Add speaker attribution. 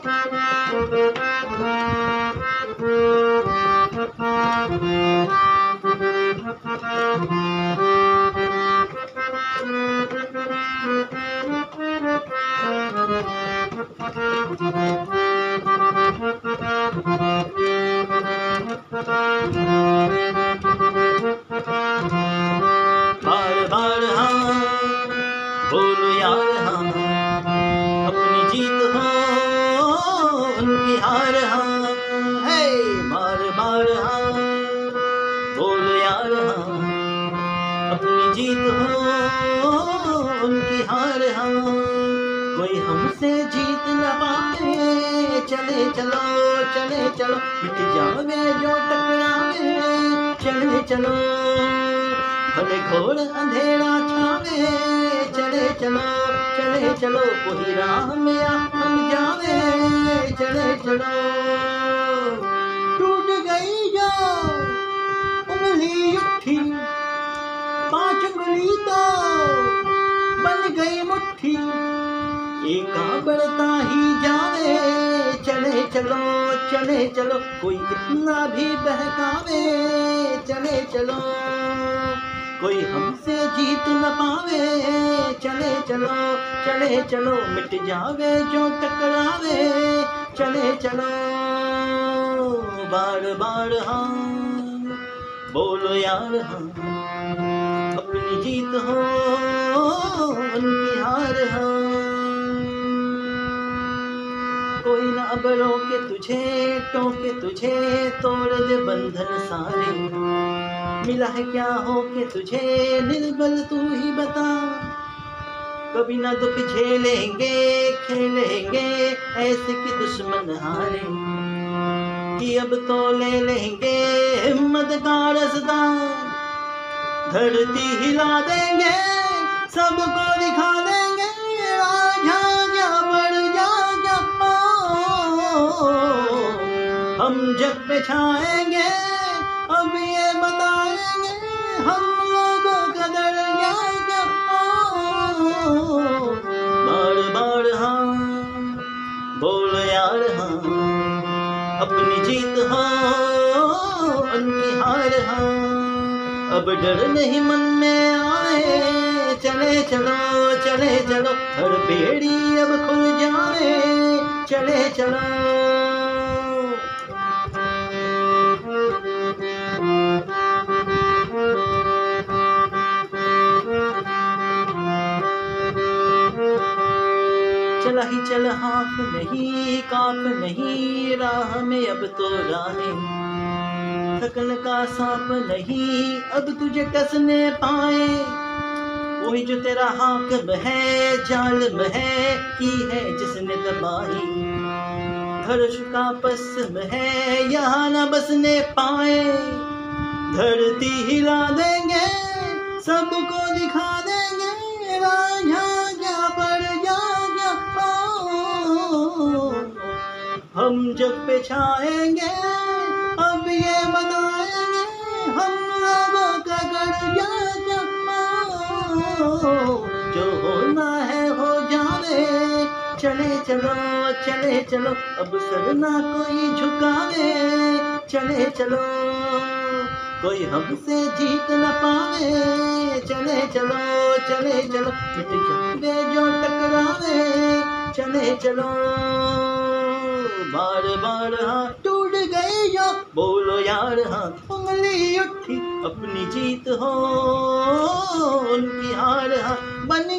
Speaker 1: हाँ, बोलो यार हम अपनी जीत हो। हार हाँ है बार बार हाँ बोलो यार हाँ अपनी जीत हो, उनकी हार हाँ कोई हमसे जीत न पाए, चले चलो चले चलो, मिट जावे जो टकरावे, चले चलो, भले घोर अंधेरा छावे, चले चलो। चले कोई राह में हम जावे चले चलो टूट गई जो उंगली उठी पाँच उंगली तो बन गई मुट्ठी। एका बढ़ता ही जावे चले चलो चले चलो कोई कितना भी बहकावे चले चलो कोई हमसे जीत न पावे चले, चलो चले, मिट जावे, जो टकरावे। चले चलो, बार बार हाँ बोलो यार हाँ अपनी जीत हो, उनकी हार हो कोई ना अब रोके तुझे, टोके तुझे, तोड़ दे बंधन सारे। मिला है क्या हो के तुझे, निर्बल तू ही बता। कभी ना दुख झेलेंगे, खेलेंगे, ऐसे कि दुश्मन हारे। कि अब तो ले लेंगे, हिम्मत का रसदा धरती हिला देंगे, सबको दिखा देंगे, राजा क्या बढ़ जा क्या हम जग पे छाएँगे अब ये बताएँगे, हम अपनी जीत हाँ उनकी हार हाँ। अब डर नहीं मन में आए, चले चलो चले चलो। हर बेड़ी अब खुल जाए, चले चलो। चला ही चल हाफ़ नहीं काप नहीं, राह में अब तो राहें थकन का सांप नहीं, अब तुझे कसने पाए। वही जो तेरा हाकम है जालिम है की है जिसने दबाई धर्ष का पस्म है यहाँ न बसने पाए। धरती हिला देंगे, सबको दिखा देंगे, राजा क्या बढ़ जा हम जग पे छाएँगे अब ये बताएँगे, हम लोगों का कर जा होना है हो जावे चले चलो चले चलो, अब सर ना कोई झुकावे चले चलो, कोई हमसे जीत न पावे चले चलो चले चलो, मिट जो टकरावे चले चलो बार बार हाँ टूट गए जो बोलो यार हाँ उंगली उठी अपनी जीत हो। उनकी हार हाँ बन